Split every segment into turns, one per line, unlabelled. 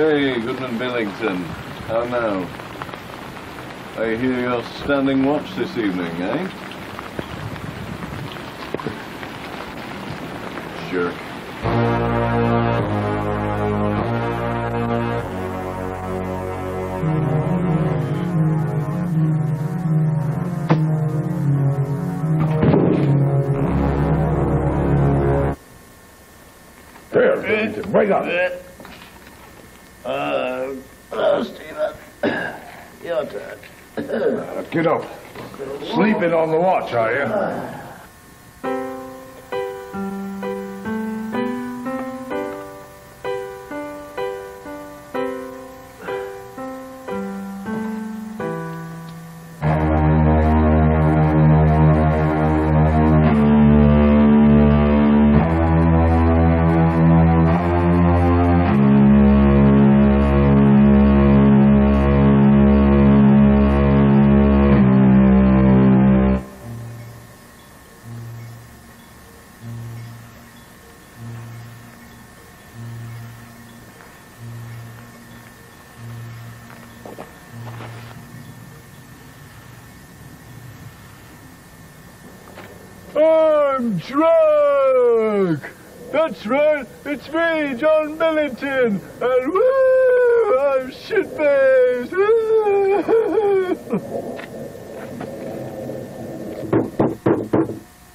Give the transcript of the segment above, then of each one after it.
Day, Goodman Billington. How now? I hear you're standing watch this evening, eh? Jerk.
There, Billington, wake up. Get up. Sleeping on the watch, are you? I'm drunk! That's right, it's me, John Billington, and woo, I'm shit-faced!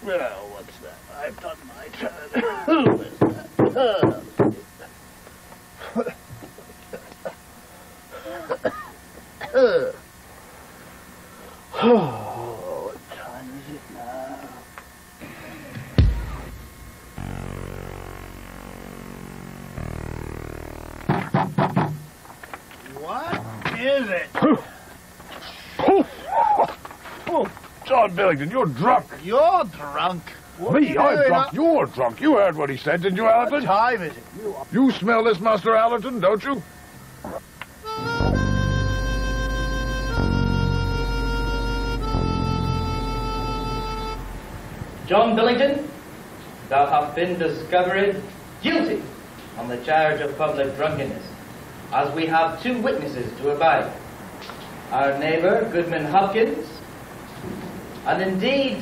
Well, what's that? I've done my turn. Who is that? is it?
oh, John Billington, you're drunk.
You're drunk. What
Me,
you
I'm drunk.
up-
You're drunk. You heard what he said, didn't you,
What
Allerton?
time is it? You
You smell this, Master Allerton, don't you?
John Billington, thou hast been discovered guilty on the charge of public drunkenness, as we have two witnesses to abide. Our neighbor, Goodman Hopkins, and indeed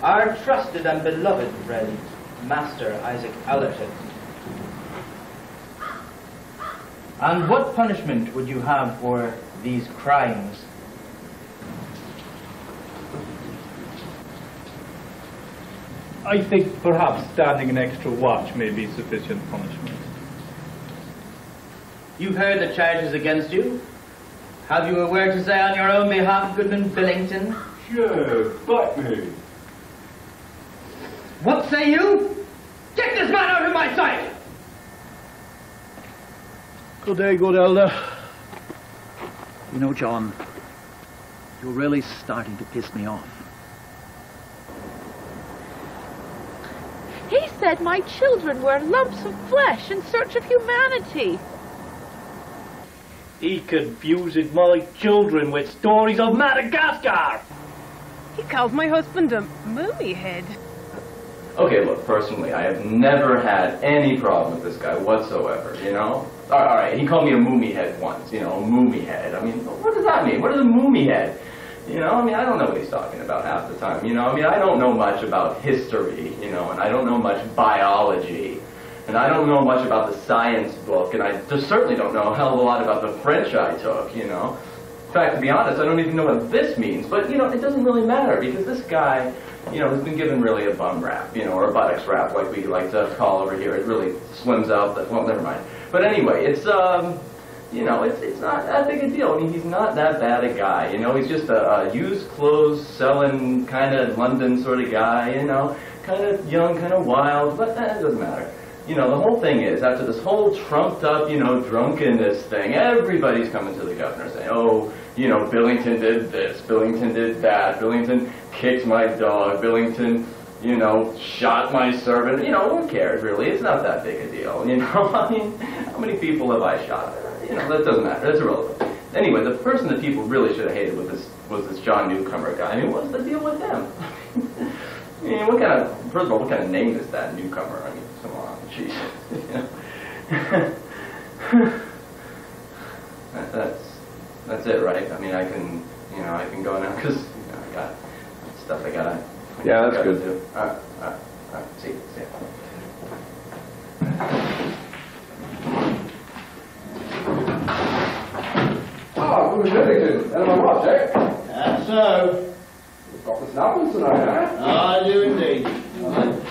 our trusted and beloved friend, Master Isaac Allerton. And what punishment would you have for these crimes?
I think perhaps standing an extra watch may be sufficient punishment.
You've heard the charges against you. Have you a word to say on your own behalf, Goodman Billington?
Sure, bite me.
What say you? Get this man out of my sight!
Good day, good elder.
You know, John, you're really starting to piss me off.
He said my children were lumps of flesh in search of humanity.
He confuses my children with stories of Madagascar.
He calls my husband a moomy head.
Okay, look, personally, I have never had any problem with this guy whatsoever, you know? All right, all right, he called me a moomy head once, you know, a moomy head. I mean, what does that mean? What is a moomy head? You know, I mean, I don't know what he's talking about half the time, you know? I mean, I don't know much about history, you know, and I don't know much biology, and I don't know much about the science book, and I certainly don't know a hell of a lot about the French I took, you know? In fact, to be honest, I don't even know what this means, but, you know, it doesn't really matter, because this guy, you know, has been given really a bum rap, you know, or a buttocks rap, like we like to call over here. It really swims out the, well, never mind. But anyway, it's, um, you know, it's, it's not that big a deal. I mean, he's not that bad a guy, you know, he's just a, a used clothes selling kind of London sort of guy, you know, kind of young, kind of wild, but eh, it doesn't matter. You know, the whole thing is, after this whole trumped up, you know, drunkenness thing, everybody's coming to the governor saying, oh, you know, Billington did this, Billington did that, Billington kicked my dog, Billington, you know, shot my servant. You know, who cares, really? It's not that big a deal, you know? I mean, how many people have I shot? You know, that doesn't matter. That's irrelevant. Anyway, the person that people really should have hated was this, was this John Newcomer guy. I mean, what's the deal with him? I mean, what kind of, first of all, what kind of name is that, Newcomer? I mean, jeez. You know? that's it, right? I mean, I can, you know, I can go now because you know, I got stuff I gotta.
Yeah, that's
gotta
good.
Do. All right, all right, all right. See, you, see. you.
Ah, good Whittington. And my watch, eh?
That's so.
Got the snappers tonight, eh?
I do indeed.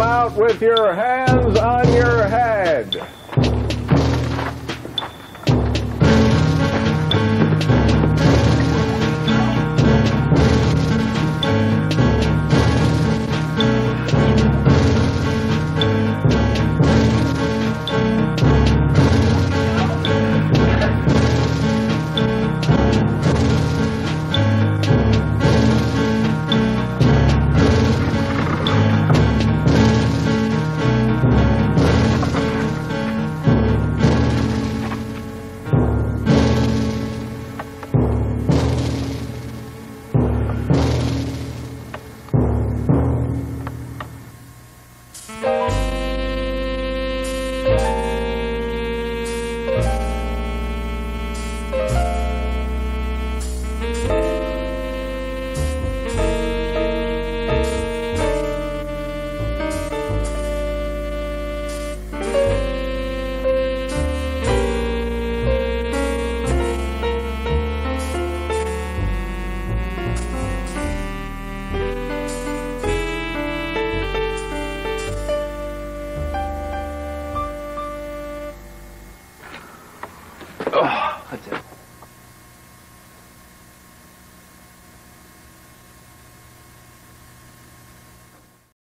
Come out with your hands on your head.